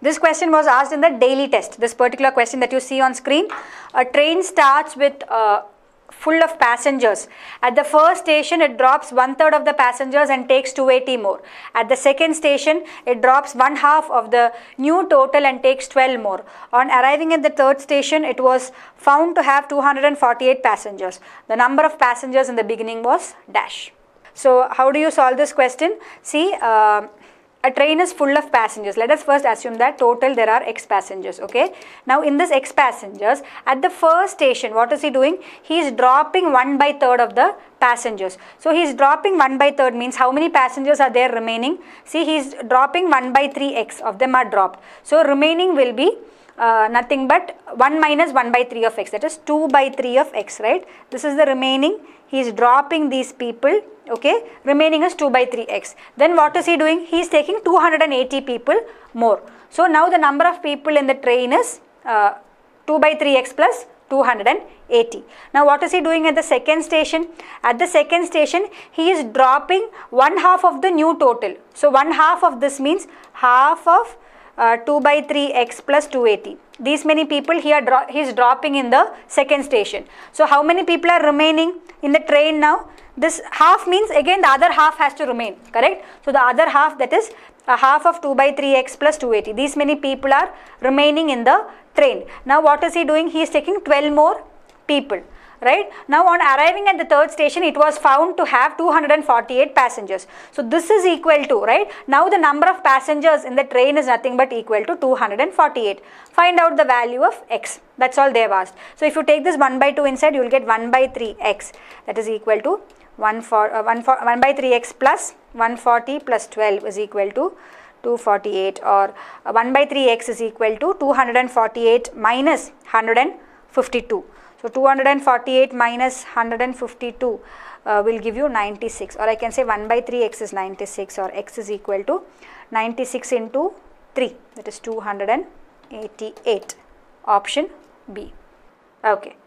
This question was asked in the daily test. This particular question that you see on screen. A train starts with uh, full of passengers. At the first station, it drops one third of the passengers and takes 280 more. At the second station, it drops one half of the new total and takes 12 more. On arriving at the third station, it was found to have 248 passengers. The number of passengers in the beginning was dash. So, how do you solve this question? See, uh, a train is full of passengers. Let us first assume that total there are x passengers. Okay. Now in this x passengers, at the first station, what is he doing? He is dropping 1 by third of the passengers. So he is dropping 1 by third means how many passengers are there remaining? See he is dropping 1 by 3x of them are dropped. So remaining will be uh, nothing but 1 minus 1 by 3 of x. That is 2 by 3 of x right. This is the remaining. He is dropping these people okay? Remaining is 2 by 3x then what is he doing? He is taking 280 people more. So now the number of people in the train is uh, 2 by 3x plus 280 now what is he doing at the second station? At the second station he is dropping one half of the new total. So one half of this means half of uh, 2 by 3x plus 280 these many people here dro he is dropping in the second station. So how many people are remaining in the train now? This half means again the other half has to remain correct? So the other half that is a half of 2 by 3x plus 280 these many people are remaining in the train. Now what is he doing? He is taking 12 more people right? Now on arriving at the third station it was found to have 248 passengers. So this is equal to right? Now the number of passengers in the train is nothing but equal to 248 find out the value of x. That's all they have asked. So if you take this 1 by 2 inside you will get 1 by 3x that is equal to 1, for, uh, 1, for, 1 by 3x plus 140 plus 12 is equal to 248 or uh, 1 by 3x is equal to 248 minus 152. So 248 minus 152 uh, will give you 96 or I can say 1 by 3x is 96 or x is equal to 96 into 3 that is 288 option B. Okay.